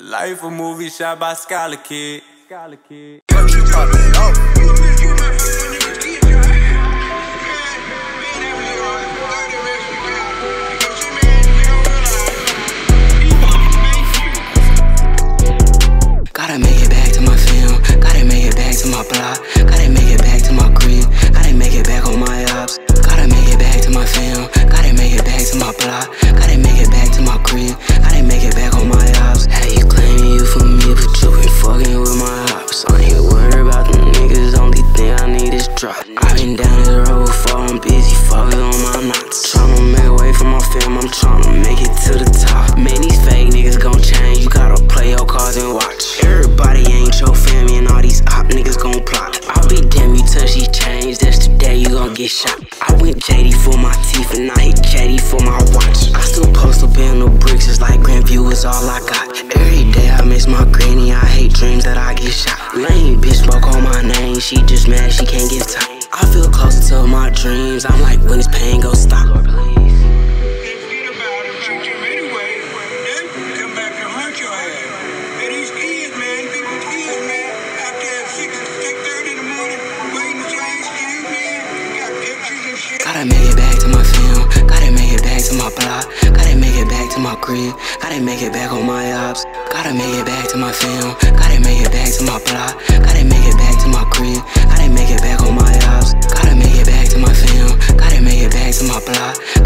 Life a movie shot by Scholar Kid. Scholar Kid. Gotta make it back to my film. Gotta make it back to my block. Gotta make it back to my crib. Gotta make it back on my ops. Gotta make it back to my film. Gotta make it back to my block. Been down the road. I'm busy fucking on my knots. Tryna make way for my film. I'm tryna make it to the top. Man, these fake niggas gon' change. You gotta play your cards and watch. Everybody ain't your family, and all these op niggas gon' plot. I'll be damn, you touch these chains. That's the day you gon' get shot. I went JD for my teeth, and I hit JD for my watch. I still post up in the bricks, it's like Grandview is all I got. Every day I miss my granny, I hate dreams that I get shot. Dreams, I'm like, when this pain gon' stop? Lord, please. Can't forget about him, shoot him anyway. Then come back to hunt your ass. And these kids, man, people kids, man, out there at 6, 6.30 in the morning, waiting to change shoes, man. Got pictures and shit. Gotta make it back to my film. Gotta make it back to my block. Gotta make it back to my crib. Gotta make it back on my ops. Gotta make it back to my film. Gotta make it back to my block. Gotta back